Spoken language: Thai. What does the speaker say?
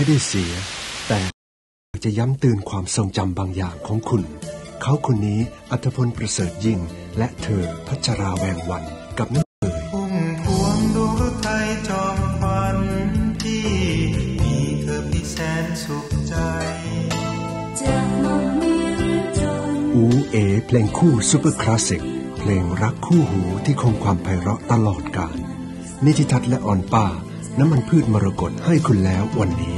ไม่ได้เสีย แต่จะย้ำเตือนความทรงจำบางอย่างของคุณ เขาคนนี้อัธพลประเสริฐยิ่ง และเธอพัชราแวงวันกับน้ำเอ๋ยพุ่มพวงดวงฤทัยจอมขวัญที่มีเธอพี่แสนสุขใจจะมองมีหรือจนอูเอเพลงคู่ซูเปอร์คลาสสิกเพลงรักคู่หูที่คงความไพเราะตลอดกาลนิติทัศน์และออนป้า น้ำมันพืชมรกตให้คุณแล้ววันนี้